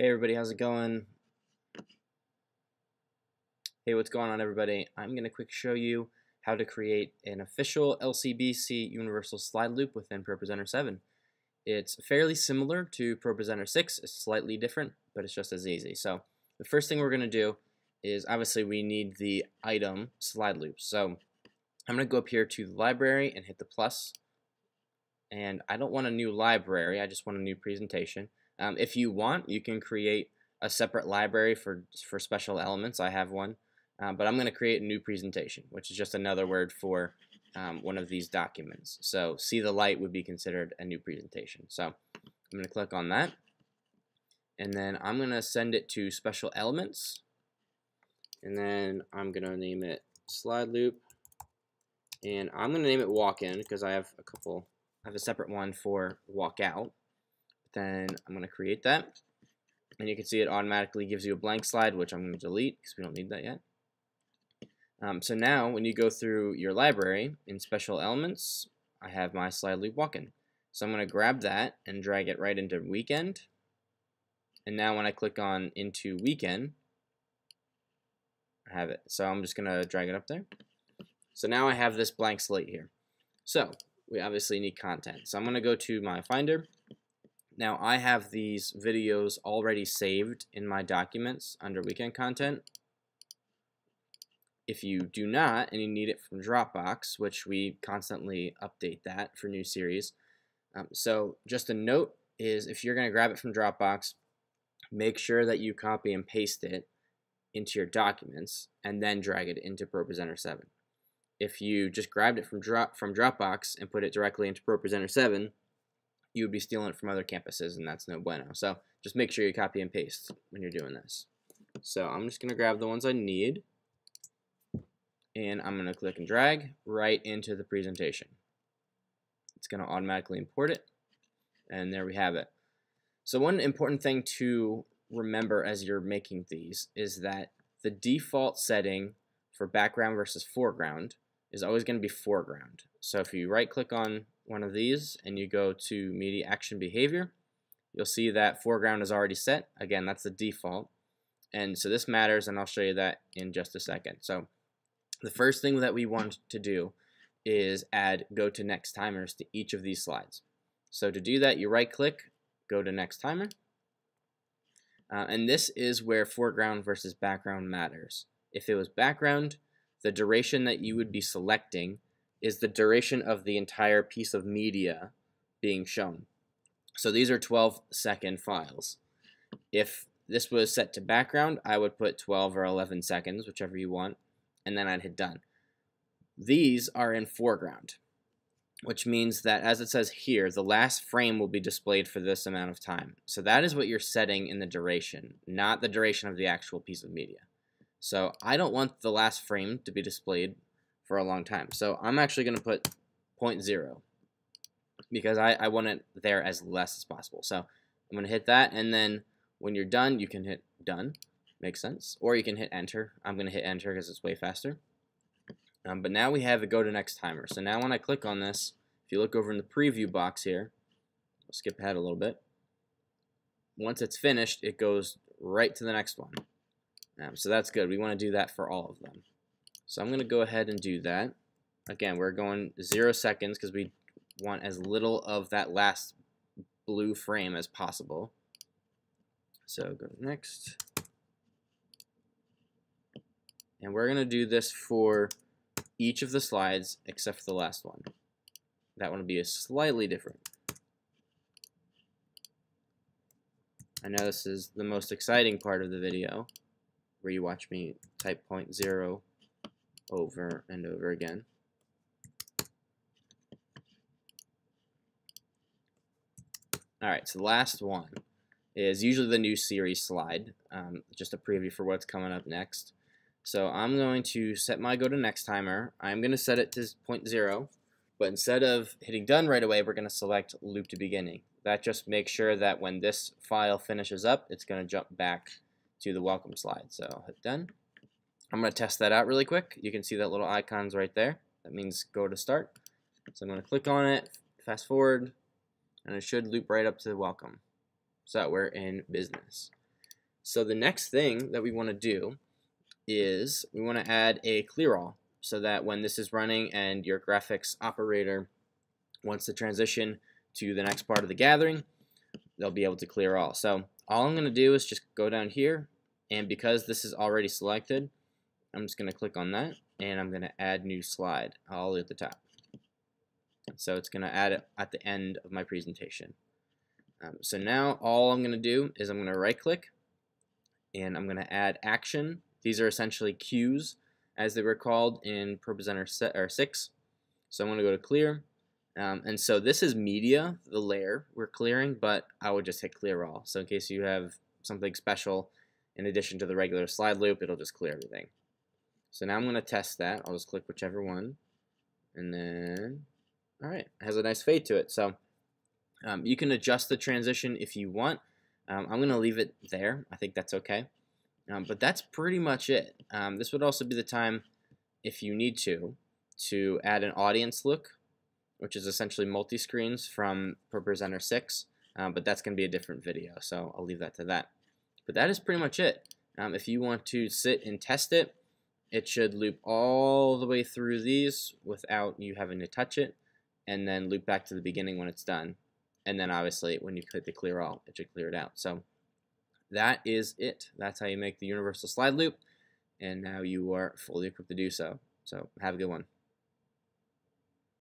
Hey everybody, how's it going? Hey, what's going on everybody? I'm going to quick show you how to create an official LCBC universal slide loop within ProPresenter 7. It's fairly similar to ProPresenter 6, it's slightly different, but it's just as easy. So the first thing we're going to do is obviously we need the item slide loop. So I'm going to go up here to the library and hit the plus. And I don't want a new library, I just want a new presentation. Um, if you want, you can create a separate library for, for special elements. I have one. Um, but I'm going to create a new presentation, which is just another word for um, one of these documents. So see the light would be considered a new presentation. So I'm going to click on that. And then I'm going to send it to special elements. And then I'm going to name it slide loop. And I'm going to name it walk in because I have a couple, I have a separate one for walk out. Then I'm going to create that. And you can see it automatically gives you a blank slide, which I'm going to delete because we don't need that yet. Um, so now when you go through your library in special elements, I have my slide loop walk-in. So I'm going to grab that and drag it right into weekend. And now when I click on into weekend, I have it. So I'm just going to drag it up there. So now I have this blank slate here. So we obviously need content. So I'm going to go to my Finder. Now I have these videos already saved in my documents under weekend content. If you do not and you need it from Dropbox, which we constantly update that for new series, um, so just a note is if you're going to grab it from Dropbox, make sure that you copy and paste it into your documents and then drag it into ProPresenter 7. If you just grabbed it from from Dropbox and put it directly into ProPresenter 7, you would be stealing it from other campuses and that's no bueno. So just make sure you copy and paste when you're doing this. So I'm just going to grab the ones I need and I'm going to click and drag right into the presentation. It's going to automatically import it, and there we have it. So one important thing to remember as you're making these is that the default setting for background versus foreground is always going to be foreground. So if you right click on one of these and you go to media action behavior, you'll see that foreground is already set. Again, that's the default. And so this matters, and I'll show you that in just a second. So the first thing that we want to do is add go to next timers to each of these slides. So to do that, you right click, go to next timer. Uh, and this is where foreground versus background matters. If it was background, the duration that you would be selecting is the duration of the entire piece of media being shown. So these are 12 second files. If this was set to background, I would put 12 or 11 seconds, whichever you want and then I'd hit done. These are in foreground, which means that as it says here, the last frame will be displayed for this amount of time. So that is what you're setting in the duration, not the duration of the actual piece of media. So I don't want the last frame to be displayed for a long time. So I'm actually going to put 0.0 because I, I want it there as less as possible. So I'm going to hit that, and then when you're done, you can hit done. Makes sense. Or you can hit enter. I'm going to hit enter because it's way faster. Um, but now we have a go to next timer. So now when I click on this, if you look over in the preview box here, I'll skip ahead a little bit. Once it's finished, it goes right to the next one. Um, so that's good. We want to do that for all of them. So I'm going to go ahead and do that. Again, we're going zero seconds because we want as little of that last blue frame as possible. So go next. And we're going to do this for each of the slides except for the last one. That one will be a slightly different. I know this is the most exciting part of the video where you watch me type point zero over and over again. Alright, so the last one is usually the new series slide, um, just a preview for what's coming up next. So I'm going to set my go to next timer. I'm going to set it to point zero, but instead of hitting done right away, we're going to select loop to beginning. That just makes sure that when this file finishes up, it's going to jump back to the welcome slide. So hit done. I'm going to test that out really quick. You can see that little icon's right there. That means go to start. So I'm going to click on it, fast forward, and it should loop right up to welcome. So that we're in business. So the next thing that we want to do is we want to add a clear all so that when this is running and your graphics operator wants to transition to the next part of the gathering, they'll be able to clear all. So all I'm going to do is just go down here and because this is already selected, I'm just going to click on that and I'm going to add new slide all at the top. So it's going to add it at the end of my presentation. Um, so now all I'm going to do is I'm going to right click and I'm going to add action. These are essentially cues as they were called in ProPresenter 6. So I'm going to go to clear. Um, and so this is media, the layer we're clearing, but I would just hit clear all. So in case you have something special in addition to the regular slide loop, it'll just clear everything. So now I'm going to test that. I'll just click whichever one. And then, all right, has a nice fade to it. So um, you can adjust the transition if you want. Um, I'm going to leave it there. I think that's okay. Um, but that's pretty much it. Um, this would also be the time, if you need to, to add an audience look, which is essentially multi-screens from ProPresenter 6. Um, but that's going to be a different video, so I'll leave that to that. But that is pretty much it. Um, if you want to sit and test it, it should loop all the way through these without you having to touch it, and then loop back to the beginning when it's done. And then obviously when you click the clear all, it should clear it out. So that is it. That's how you make the universal slide loop. And now you are fully equipped to do so. So have a good one.